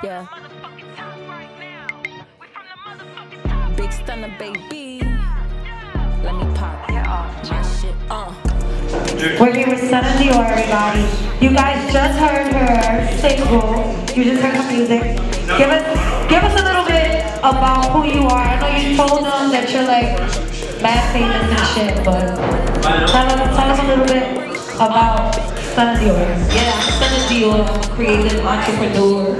Yeah. Big stunner, baby. Let me pop. Your off. My shit. Uh. We're here with Stunna Dior, everybody. You guys just heard her single. You just heard her music. Give us, give us a little bit about who you are. I know you told them that you're like mad famous and shit, but tell us, tell us a little bit about Stunna Dior. Yeah, I'm Stunna Dior. I'm a creative entrepreneur.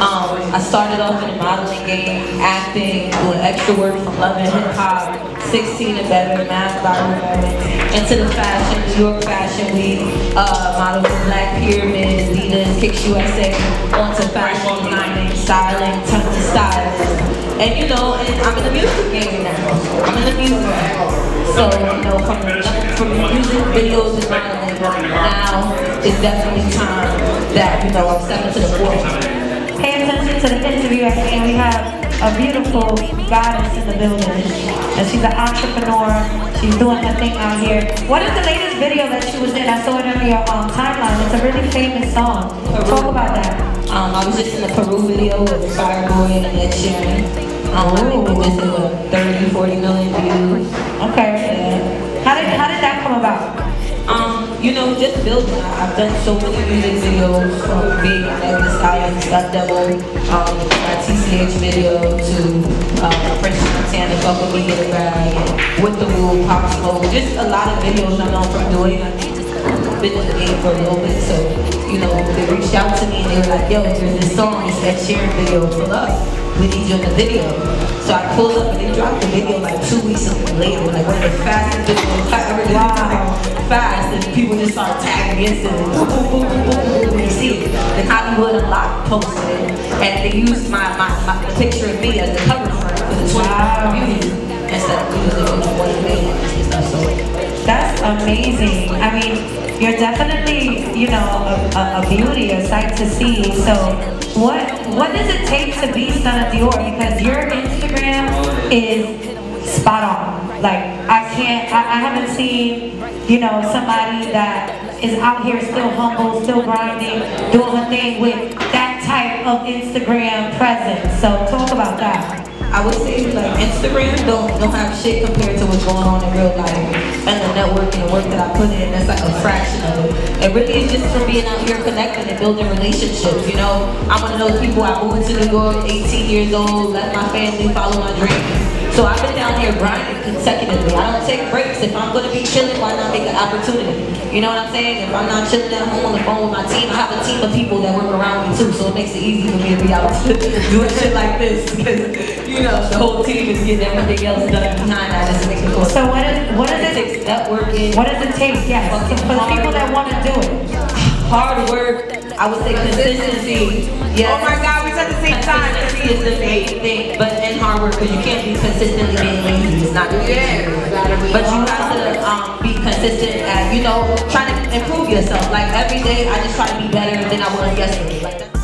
Um, I started off in the modeling game, acting, doing extra work from Love and Hip Hop, 16 and better, math, moment, into the fashion, New York Fashion Week, uh, model for Black Pyramid, Adidas, Kicks USA, onto fashion designing, styling. And you know, and I'm in the music game now. I'm in the music. So, you know, from, from music videos and modeling, now it's definitely time that, you know, I'm stepping to the forefront. Pay attention to the interview at hand. We have a beautiful goddess in the building. And she's an entrepreneur. She's doing her thing out here. What is the latest video that she was in? I saw it on your um, timeline. It's a really famous song. Talk about that. Um, I was just in the Peru video with Fireboy and Ed Sheeran. Um, I think we just hit what, 30, 40 million views. Okay. How did how did that come about? Um, you know, just building. I've done so many music videos from being Megan Thee Stallion, Stuff Devil, um, my TCH video to uh, French Montana, Fuck With Me, Get a Bag, With the Woo, Pop Smoke. Just a lot of videos I'm know from doing. I've been in the game for a little bit, so, you know, they reached out to me and they were like, yo, there's this song, this Ed Sheeran video for love. We need you in the video. So I pulled up and they dropped the video like two weeks later, like one of the fastest videos ever. Wow. Fast, and people just start tagging me instantly. Boom, boom, boom, boom, boom, boom. You see it. The Hollywood Unlocked posted it, and they used my, my, my picture of me as the cover for, the 20 Wow. community instead of amazing. I mean, you're definitely, you know, a, a, a beauty, a sight to see. So, what what does it take to be Stunna Dior? Because your Instagram is spot on. Like, I can't, I, I haven't seen, you know, somebody that is out here still humble, still grinding, doing a thing with that type of Instagram presence. So, talk about that. I would say like Instagram don't don't have shit compared to what's going on in real life and the network and the work that I put in. That's like a fraction of it. It really is just from being out here connecting and building relationships. You know, I'm one of those people. I moved to New York, 18 years old, let my family follow my dreams. So I've been down here grinding consecutively. I don't take breaks. If I'm gonna be chilling, why not make an opportunity? You know what I'm saying? If I'm not chilling at home on the phone with my team, I have a team of people that work around me too. So it makes it easy for me to be out doing shit like this because you know the whole team is getting everything else done behind that. It's making cool. So, what is, what does it? takes networking, What does it take? Yes, for the people that want to do it. hard work. I would say consistency. Yes. Oh my God, we said the same time. Consistency is the main thing, but and hard work because you can't be consistently being lazy. It's not the Yeah, But you have to um, be consistent at, you know, trying to improve yourself. Like every day, I just try to be better than I was yesterday. Like